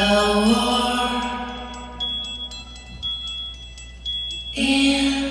hour in